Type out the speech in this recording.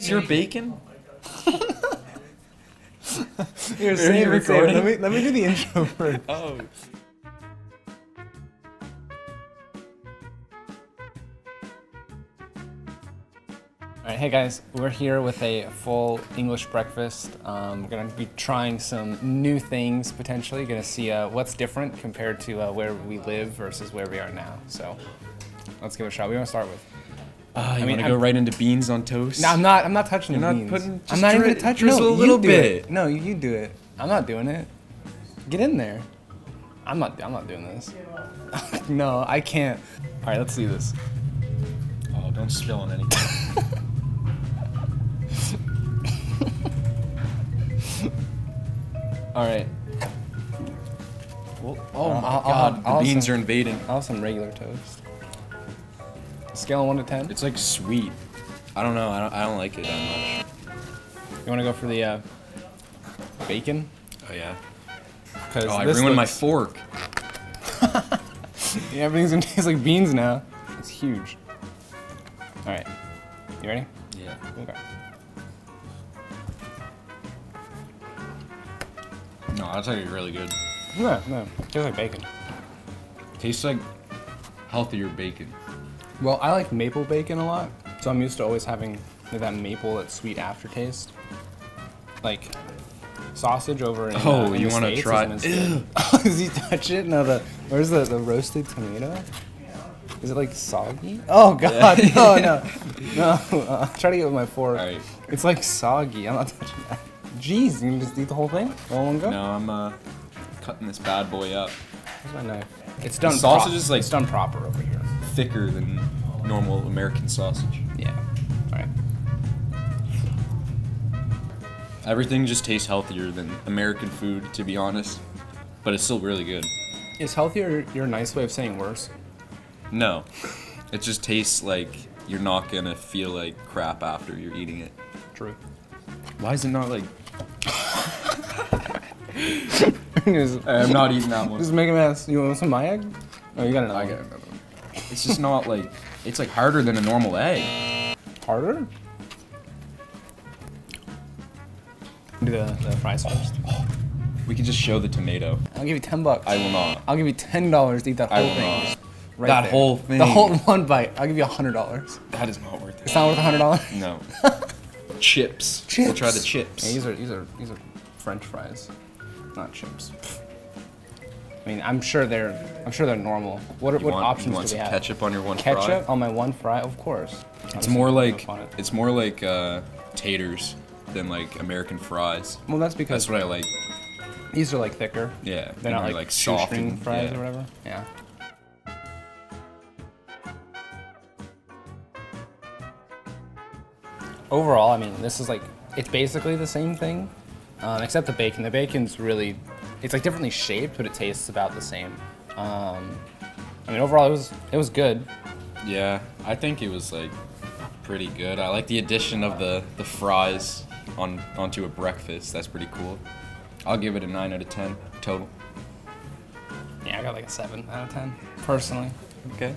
Is your bacon? Here, Are save you it, save it. recording? Let me let me do the intro first. Oh. All right, hey guys, we're here with a full English breakfast. Um, we're gonna be trying some new things potentially. Gonna see uh, what's different compared to uh, where we live versus where we are now. So let's give it a shot. We want to start with. Ah, you I mean, want to go right into beans on toast? No, I'm not. I'm not touching You're the not beans. putting- I'm not even gonna touch. no, a you little do bit. It. No, you do it. I'm not doing it. Get in there. I'm not. I'm not doing this. no, I can't. All right, let's see this. Oh, don't spill on anything. All right. well, I'll- oh my I'll god, I'll the beans some- are invading. I'll have some regular toast. Scale of one to ten. It's like sweet. I don't know. I don't, I don't like it that much. You want to go for the uh, bacon? Oh yeah. Because Oh, I ruined my fork. yeah, everything's gonna taste like beans now. It's huge. All right. You ready? Yeah. Okay. No, that's actually really good. No, no. Tastes like bacon. Tastes like healthier bacon. Well, I like maple bacon a lot, so I'm used to always having that maple, that sweet aftertaste. Like sausage over in Oh, uh, in you wanna try- isn't. Does he touch it? No, the where's the, the roasted tomato? Is it like soggy? Oh god, no, no, no! Uh, try to get with my fork. All right. It's like soggy. I'm not touching that. Jeez, you can just eat the whole thing all one go. No, I'm uh, cutting this bad boy up. Where's my knife? It's done. sausage prop- is like- it's done proper over here. Thicker than normal American sausage. Yeah. All right. Everything just tastes healthier than American food, to be honest. But it's still really good. Is healthier your nice way of saying worse? No, it just tastes like you're not gonna feel like crap after you're eating it. True. Why is it not like? I'm not eating that one. just make a mess. You want some of my egg? Oh, you got another I get another. It's just not like it's like harder than a normal egg. Harder? Do the, the fries first. We could just show the tomato. I'll give you ten bucks. I will not. I'll give you ten dollars to eat that I whole will thing. not. Right That there. whole thing. The whole one bite. I'll give you a hundred dollars. That is not worth it. It's not worth a hundred dollars. No. chips. We'll try the chips. Yeah, these are these are these are French fries, not chips. I mean, I'm sure they're I'm sure they're normal. What are, You what want, options you want do we have? ketchup on your one Ketchup fry? on my one fry, of course. It's more like it. it's more like uh, taters than like American fries. Well, that's because That's what I like. these are like thicker. Yeah, They're not and like, soft and- fries yeah. or whatever. Yeah. Overall, I mean, this is like it's basically the same thing, um, except the bacon. The bacon's really, it's like differently shaped, but it tastes about the same. Um, I mean, overall, it was it was good. Yeah, I think it was like pretty good. I like the addition of the the fries on onto a breakfast. That's pretty cool. I'll give it a nine out of ten total. Yeah, I got like a seven out of ten personally. Okay.